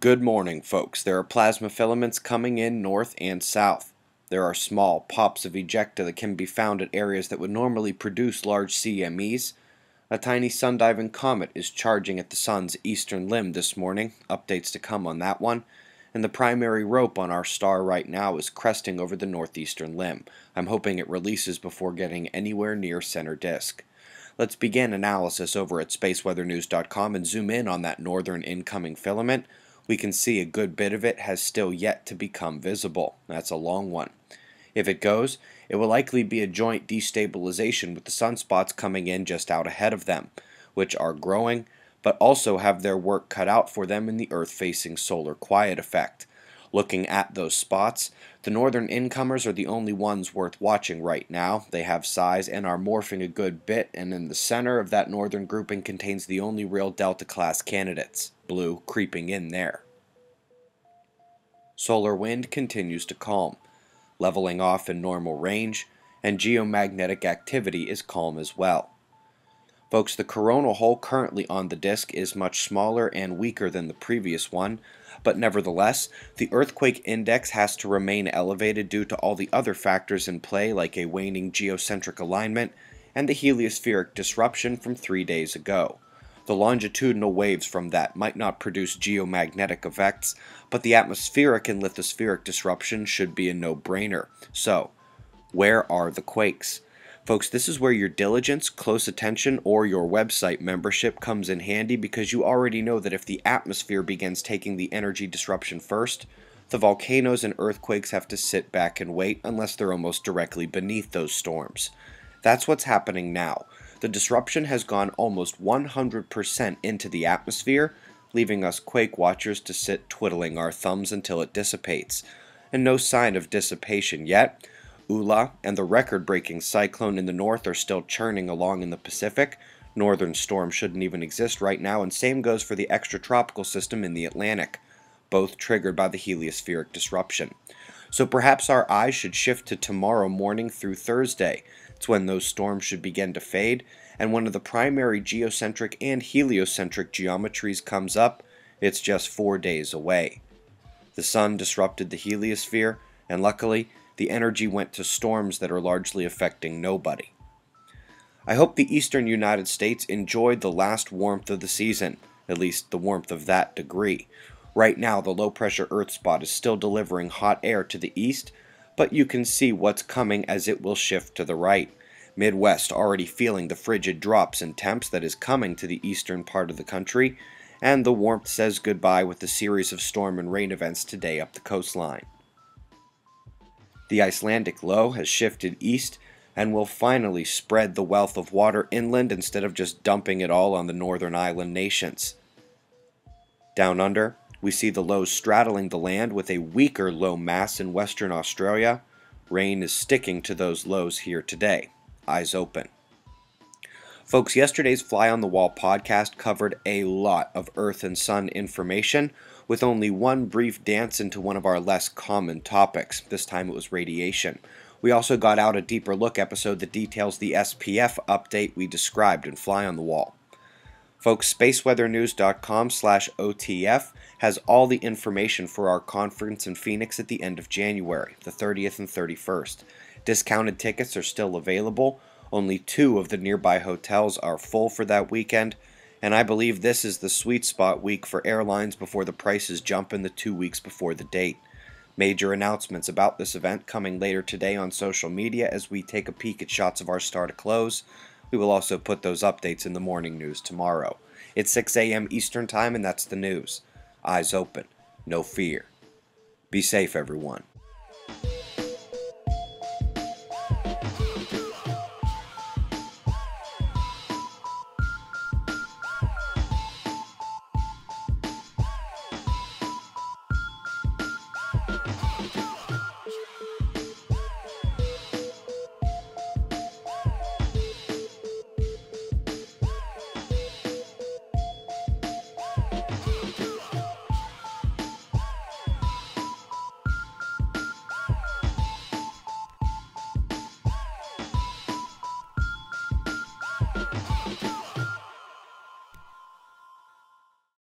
Good morning, folks. There are plasma filaments coming in north and south. There are small pops of ejecta that can be found at areas that would normally produce large CMEs. A tiny sun-diving comet is charging at the sun's eastern limb this morning. Updates to come on that one. And the primary rope on our star right now is cresting over the northeastern limb. I'm hoping it releases before getting anywhere near center disk. Let's begin analysis over at spaceweathernews.com and zoom in on that northern incoming filament we can see a good bit of it has still yet to become visible. That's a long one. If it goes, it will likely be a joint destabilization with the sunspots coming in just out ahead of them, which are growing, but also have their work cut out for them in the Earth-facing solar quiet effect. Looking at those spots, the northern incomers are the only ones worth watching right now. They have size and are morphing a good bit, and in the center of that northern grouping contains the only real Delta class candidates, blue creeping in there. Solar wind continues to calm, leveling off in normal range, and geomagnetic activity is calm as well. Folks, the coronal hole currently on the disk is much smaller and weaker than the previous one, but nevertheless, the earthquake index has to remain elevated due to all the other factors in play like a waning geocentric alignment and the heliospheric disruption from three days ago. The longitudinal waves from that might not produce geomagnetic effects, but the atmospheric and lithospheric disruption should be a no-brainer. So, where are the quakes? Folks, this is where your diligence, close attention, or your website membership comes in handy because you already know that if the atmosphere begins taking the energy disruption first, the volcanoes and earthquakes have to sit back and wait unless they're almost directly beneath those storms. That's what's happening now. The disruption has gone almost 100% into the atmosphere, leaving us quake watchers to sit twiddling our thumbs until it dissipates. And no sign of dissipation yet Ula and the record-breaking cyclone in the north are still churning along in the Pacific. Northern storms shouldn't even exist right now, and same goes for the extratropical system in the Atlantic, both triggered by the heliospheric disruption. So perhaps our eyes should shift to tomorrow morning through Thursday. It's when those storms should begin to fade, and one of the primary geocentric and heliocentric geometries comes up, it's just four days away. The sun disrupted the heliosphere, and luckily, the energy went to storms that are largely affecting nobody. I hope the eastern United States enjoyed the last warmth of the season, at least the warmth of that degree. Right now, the low pressure Earth spot is still delivering hot air to the east, but you can see what's coming as it will shift to the right. Midwest already feeling the frigid drops in temps that is coming to the eastern part of the country, and the warmth says goodbye with a series of storm and rain events today up the coastline. The Icelandic low has shifted east and will finally spread the wealth of water inland instead of just dumping it all on the northern island nations. Down under, we see the lows straddling the land with a weaker low mass in Western Australia. Rain is sticking to those lows here today. Eyes open. Folks, yesterday's Fly on the Wall podcast covered a lot of Earth and Sun information with only one brief dance into one of our less common topics. This time it was radiation. We also got out a deeper look episode that details the SPF update we described in Fly on the Wall. Folks, spaceweathernews.com slash OTF has all the information for our conference in Phoenix at the end of January, the 30th and 31st. Discounted tickets are still available. Only two of the nearby hotels are full for that weekend, and I believe this is the sweet spot week for airlines before the prices jump in the two weeks before the date. Major announcements about this event coming later today on social media as we take a peek at shots of our star to close. We will also put those updates in the morning news tomorrow. It's 6 a.m. Eastern Time, and that's the news. Eyes open, no fear. Be safe, everyone.